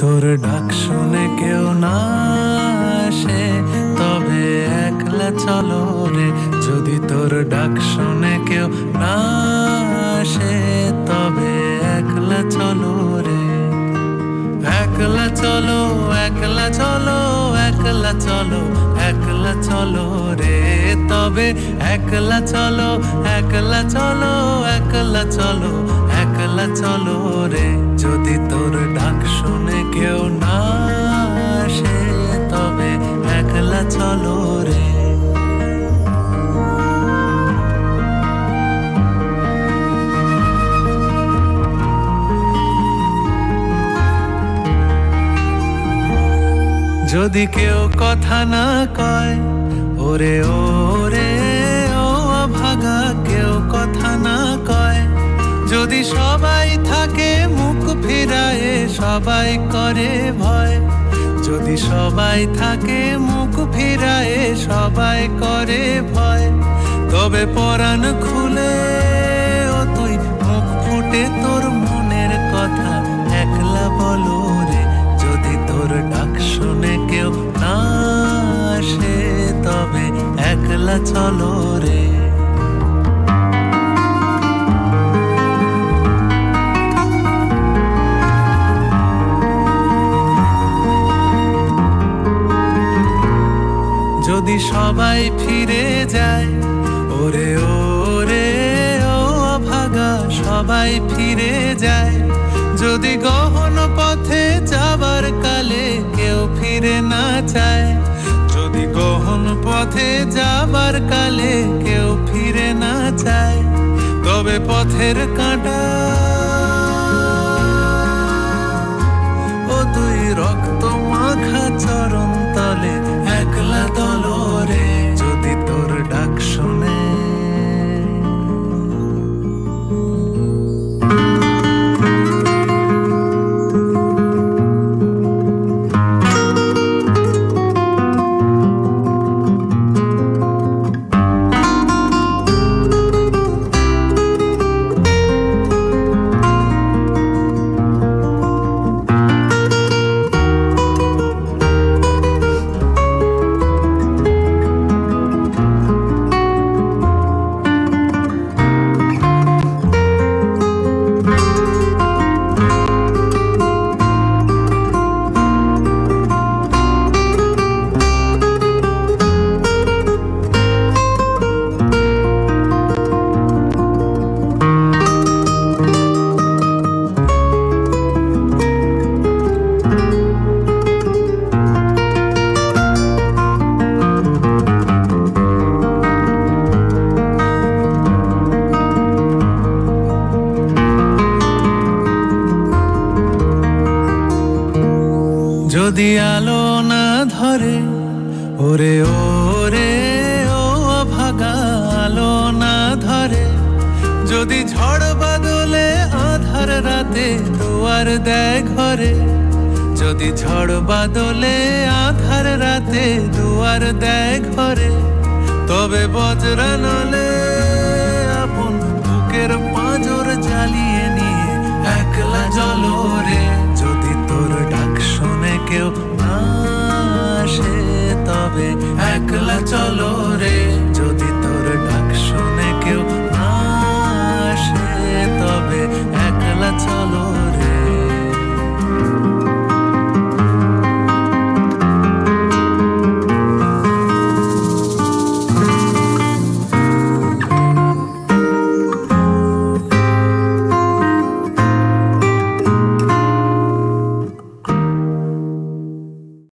তোর ডাক শুনে কেউ না আসে, তবে একলা চলো রে। যদি তোর ডাক শুনে কেউ না আসে, তবে একলা চলো রে। একলা চলো একলা চলো একলা চলো একলা চলো রে। তবে একলা চলো একলা চলো একলা চলো একলা চলো রে। যদি যদি কেউ কথা না কয়, ওরে ওরে, ও ভাগা কেউ কথা না কয়। যদি সবাই থাকে মুখ ফিরায়ে, সবাই করে ভয়। যদি সবাই থাকে মুখ ফিরায়ে, সবাই করে ভয়। তবে পরাণ খুলে চলো রে। যদি সবাই ফিরে যায়, ওরে ওরে, ও ভাগা, সবাই ফিরে যায়। যদি গহন পথে যাবার কালে কেউ ফিরে না চায় পথে যাবার কালে কেউ ফিরে না চায় তবে পথের কাঁটা যদি আলো না ধরে, ওরে ওরে, ও ভাগা আলো না ধরে। যদি ঝড় বাদলে আধার রাতে দুয়ার দেয় ঘরে, যদি ঝড় বাদলে আধার রাতে দুয়ার দেয় ঘরে, তবে বজ্রানলে আপন বুকের পাঁজর জ্বালিয়ে নিয়ে একলা জলরে